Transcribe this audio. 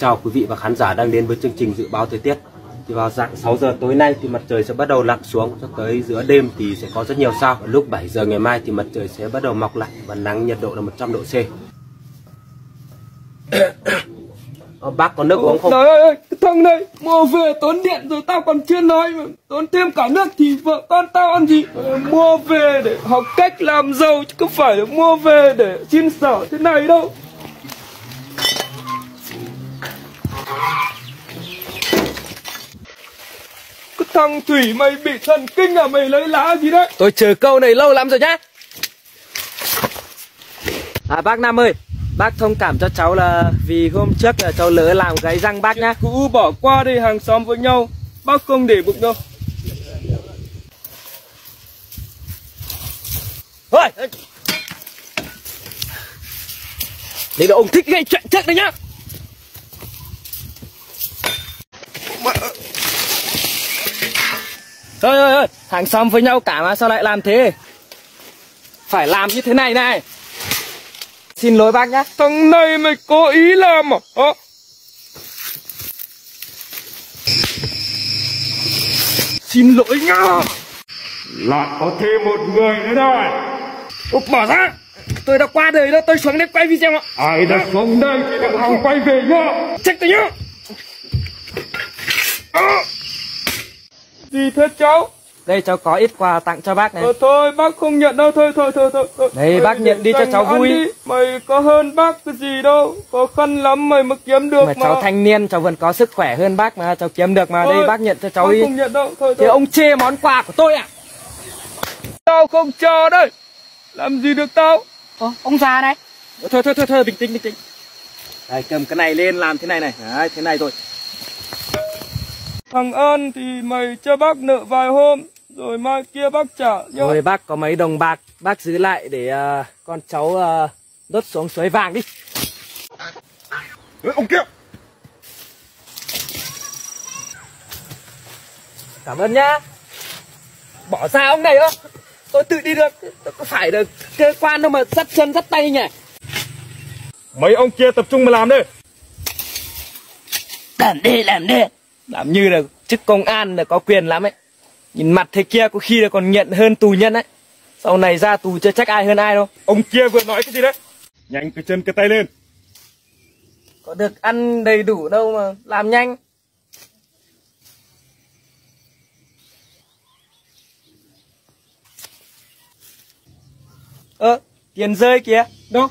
chào quý vị và khán giả đang đến với chương trình dự báo thời tiết. Thì vào dạng 6 giờ tối nay thì mặt trời sẽ bắt đầu lặn xuống cho tới giữa đêm thì sẽ có rất nhiều sao. Lúc 7 giờ ngày mai thì mặt trời sẽ bắt đầu mọc lại và nắng nhiệt độ là 100 độ C. Ờ, bác có nước uống không? Trời ơi, thằng này mua về tốn điện rồi tao còn chưa nói mà tốn thêm cả nước thì vợ con tao ăn gì? Ờ, mua về để học cách làm giàu chứ không phải mua về để xin sở thế này đâu. Thằng Thủy mày bị thần kinh à mày lấy lá gì đấy? Tôi chờ câu này lâu lắm rồi nhá. À bác Nam ơi Bác thông cảm cho cháu là vì hôm trước là cháu lỡ làm gáy răng bác nhá. Cứ bỏ qua đi hàng xóm với nhau. Bác không để bụng đâu. Ôi Đây là ông thích gây chuyện trước đấy nhá. Thôi ơi ơi Hàng xóm với nhau cả mà sao lại làm thế? Phải làm như thế này này. Xin lỗi bác nhá. Thằng này mày cố ý làm à? Hả? Xin lỗi nha Lại có thêm một người nữa đây. Ủa, Bỏ ra. Tôi đã qua đời đó tôi xuống đây quay video ạ. Ai đã xuống đây thì đừng quay về nhá. Check tôi nhá Thế cháu. Đây cháu có ít quà tặng cho bác này. Ờ thôi bác không nhận đâu. Thôi thôi thôi thôi, thôi. Đây, Mày bác nhận đi cho cháu vui. đi. Mày có hơn bác cái gì đâu. Khó khăn lắm mày mới kiếm được mà mà. cháu thanh niên cháu vẫn có sức khỏe hơn bác mà. Cháu kiếm được mà. Đây Thôi, bác nhận cho cháu đi. không nhận đâu. Thôi thì thôi. ông chê món quà của tôi à? Tao không cho đây Làm gì được tao? Ờ, ông già này. Thôi thôi thôi thôi bình tĩnh bình tĩnh. Đây cầm cái này lên làm thế này này. Đấy thế này rồi Thằng Ân thì mày cho bác nợ vài hôm Rồi mai kia bác trả nhá. Rồi bác có mấy đồng bạc bác giữ lại để ờ, con cháu ờ, đốt xuống suối vàng đi. Ê, Ông kia! Cảm ơn nhá. Bỏ ra ông này ơ tôi tự đi được. Tôi có phải được cơ quan đâu mà dắt chân dắt tay nhỉ? Mấy ông kia tập trung mà làm đây. Làm đi làm đi làm như là chức công an là có quyền lắm ấy. Nhìn mặt thế kia có khi là còn nhận hơn tù nhân ấy. Sau này ra tù chưa chắc ai hơn ai đâu. Ông kia vừa nói cái gì đấy? Nhanh cái chân cái tay lên. Có được ăn đầy đủ đâu mà làm nhanh. Ơ tiền rơi kìa. Đâu